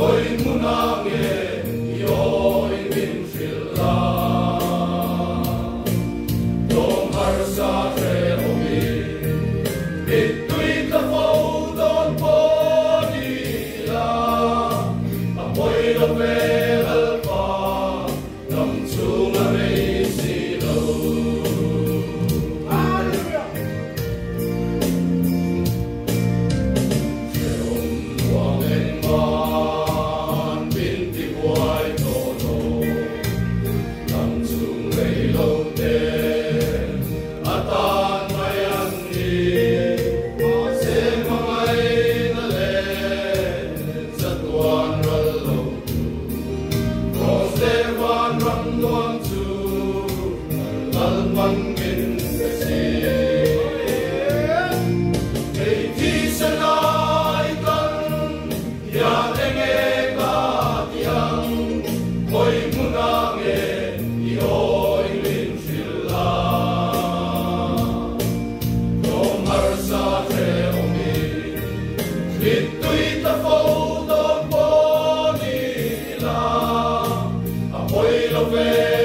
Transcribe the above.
run, Away.